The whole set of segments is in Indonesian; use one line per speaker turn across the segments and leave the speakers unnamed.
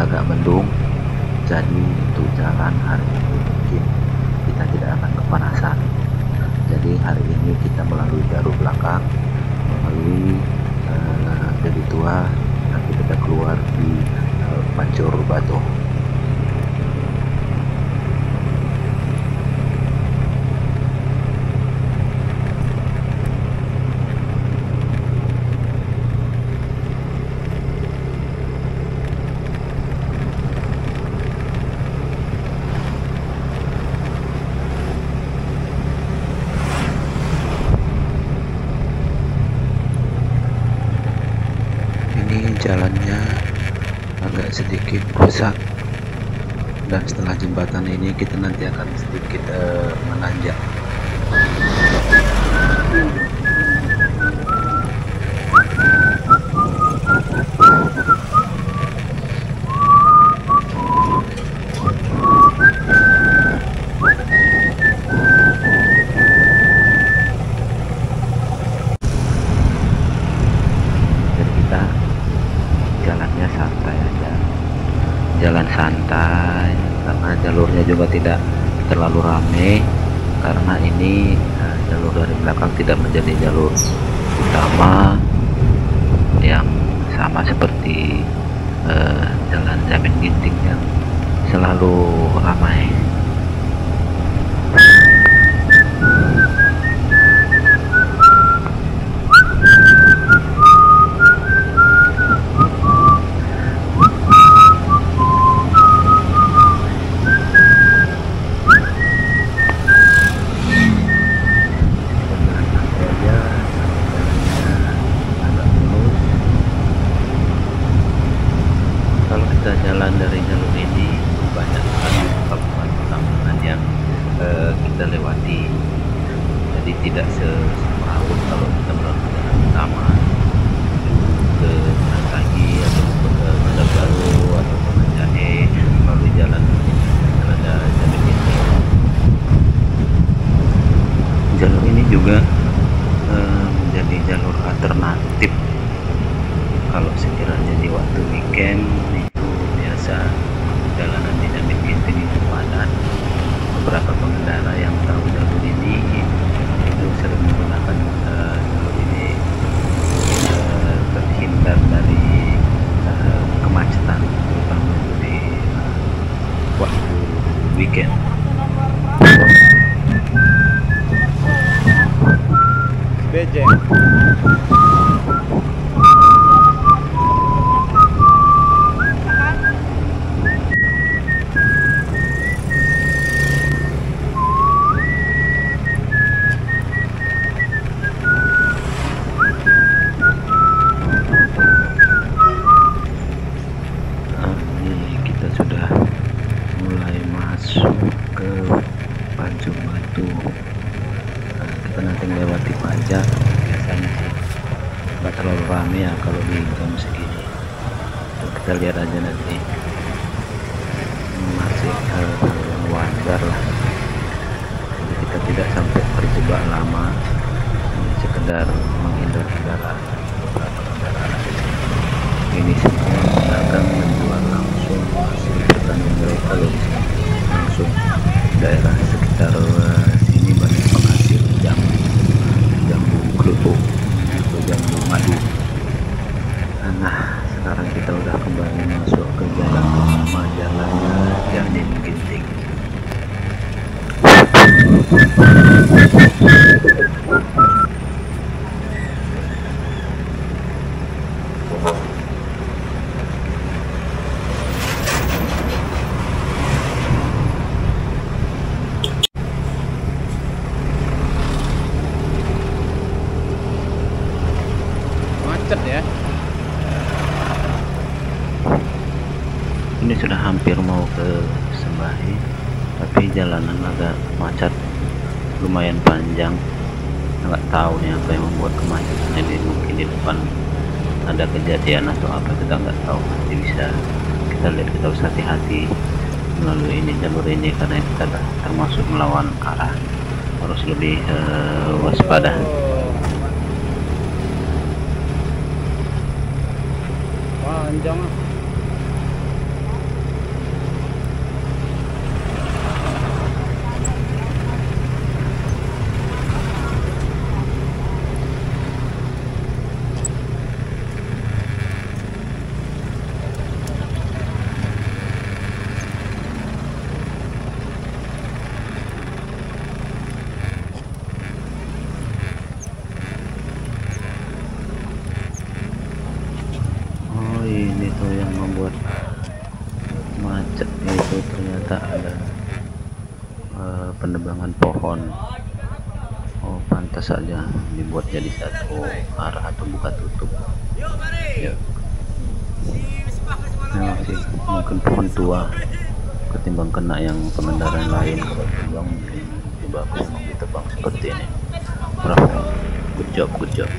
agak mendung jadi untuk jalan hari ini mungkin kita tidak akan kepanasan. Jadi hari ini kita melalui jalur belakang melalui eh, uh, dari tua nanti kita keluar di eh, uh, Pancur Batu. Jalannya agak sedikit rusak. Dan setelah jembatan ini kita nanti akan sedikit uh, menanjak santai karena jalurnya juga tidak terlalu ramai karena ini uh, jalur dari belakang tidak menjadi jalur utama yang sama seperti uh, jalan Jamin Ginting yang selalu ramai tidak nanti masih uh, wajar lah. Jadi kita tidak sampai terjebak lama ini sekedar menghindar kendaraan ini semua akan menjual langsung hasil pertanian mereka langsung daerah sekitar uh, sini banyak penghasil jambu jambu kerupuk atau jambu madu nah sekarang kita udah kembali masuk ke jalan utama jalannya Janin Ginting
macet ya
ini sudah hampir mau ke Sembahi tapi jalanan agak macet lumayan panjang. Nggak tahu nih apa yang membuat kemacetan ini mungkin di depan ada kejadian atau apa kita nggak tahu. Nanti bisa kita lihat kita harus hati-hati melalui ini jalur ini karena kita termasuk melawan arah harus lebih uh, waspada.
Panjang
tanaman pohon. Oh pantas saja dibuat jadi satu arah atau buka tutup. Ya. Memang sih mungkin pohon tua ketimbang kena yang pengendara yang lain. Kalau tebang mungkin lebih bagus ditebang seperti ini. Bravo good job good job.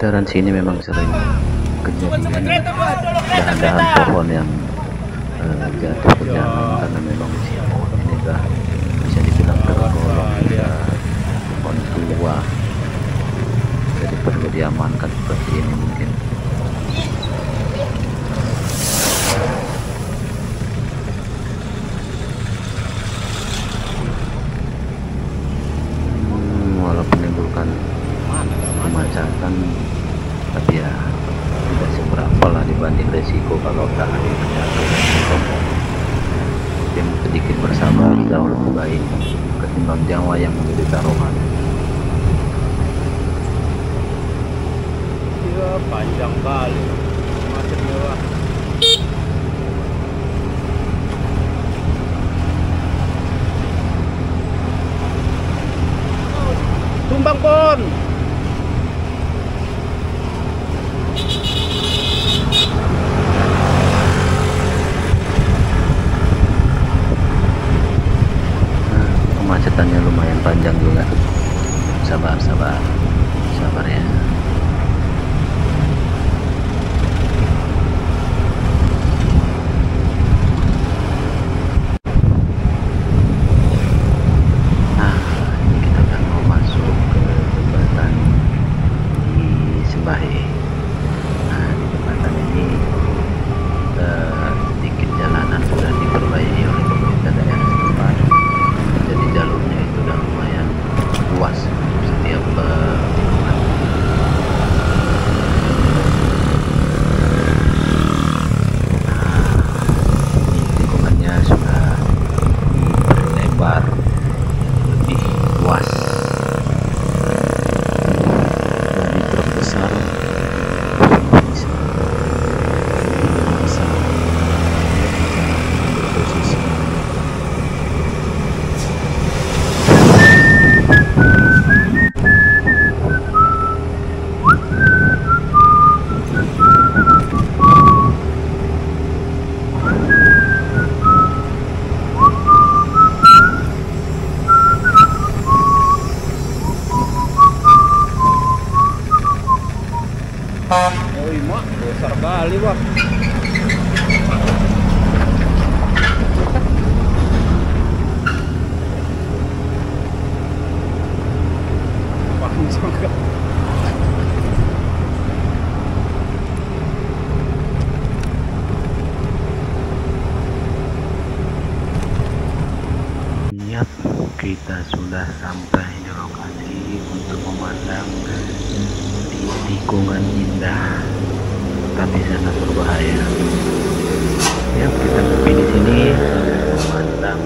Sekitaran sini memang sering kejadian dahan-dahan pohon yang eh, jatuh ke jalan karena memang pohon ini dah bisa dibilang tergolong ya pohon tua. Jadi perlu diamankan seperti ini mungkin Hmm, walaupun menimbulkan
Mana?
kemacetan tapi ya tidak seberapa lah dibanding resiko kalau tahan jatuh mungkin sedikit bersabar jauh lebih baik ketimbang nyawa yang menjadi taruhan
Iya, panjang kali. Macetnya wah. Tumbang pon.
Panjang juga. Sabar sabar ya Nah, ini kita udah mau masuk ke jembatan di Sembahe. Nah, di jembatan ini eh, sedikit jalanan sudah diperbaiki oleh pemerintah daerah setempat. Jadi jalurnya itu udah lumayan luas untuk setiap eh, Nah, ini tikungannya sudah diperlebar lebih luas dan diperbesar bisa bisa posisi
Oh mak. besar kali wah. Panjang
kita sudah sampai di lokasi untuk memandang tikungan indah. Tapi sangat berbahaya. Ya kita ngopi di sini. Sambil memandang